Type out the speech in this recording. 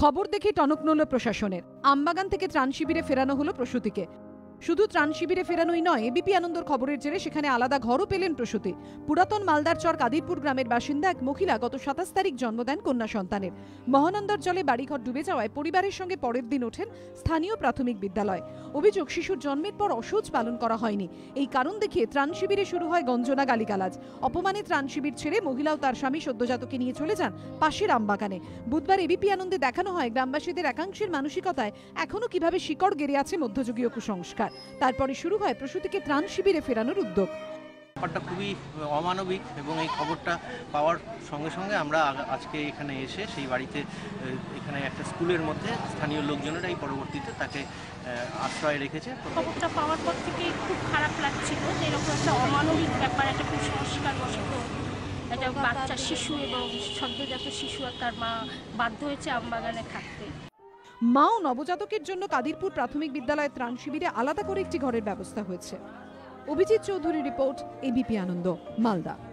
খবর দেখে টনক নল প্রশাসনের। আমবাগান থেকে ত্রাণ শিবিরে ফেরানো হলো প্রসূতিকে। শুধু ত্রাণ শিবিরে ফেরানোই নয় এবিপি আনন্দর খবরের জেরে সেখানে আলাদা ঘরও পেলেন প্রসূতি। পুরাতন মালদার চর কাদিরপুর গ্রামের বাসিন্দা এক মহিলা গত সাতাশ তারিখ জন্ম দেন কন্যা সন্তানের। মহানন্দার জলে বাড়িঘর ডুবে যাওয়ায় পরিবারের সঙ্গে পরের দিন ওঠেন স্থানীয় প্রাথমিক বিদ্যালয়। অভিযোগ, শিশুর জন্মের পর অসহজ পালন করা হয়নি। এই কারণ দেখিয়ে ত্রাণ শিবিরে শুরু হয় গঞ্জনা গালিগালাজ। অপমানে ত্রাণ শিবির ছেড়ে মহিলা ও তার স্বামী সদ্যজাতকে নিয়ে চলে যান পাশের আমবাগানে। বুধবার এবিপি আনন্দে দেখানো হয়, গ্রামবাসীদের একাংশের মানসিকতায় এখনও কীভাবে শিকড় গেড়ে আছে মধ্যযুগীয় কুসংস্কার। তারপরে শুরু হয় প্রসূতিকে ত্রাণ শিবিরে ফেরানোর উদ্যোগ। ব্যাপারটা খুবই অমানবিক এবং এই খবরটা পাওয়ার সঙ্গে সঙ্গে আমরা আজকে এখানে এসে সেই বাড়িতে এখানে একটা স্কুলের মধ্যে স্থানীয় লোকজনেরাই পরবর্তীতে তাকে আশ্রয় রেখেছে। তো খবরটা পাওয়ার পর থেকে খুব খারাপ লাগছিল যে এরকম একটা অমানবিক ব্যাপার একটা কুসংস্কার বশত একটা বাচ্চা শিশু এবং সদ্যজাত শিশু আর তার মা বাধ্য হয়েছে আমবাগানে থাকতে। মা ও নবজাতকের জন্য কাদিরপুর প্রাথমিক বিদ্যালয়ের ত্রাণ শিবিরে আলাদা করে একটি ঘরের ব্যবস্থা হয়েছে। Abhijit Chowdhury report ABP Ananda, Malda.